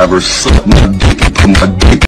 have her suck my dick and put my dick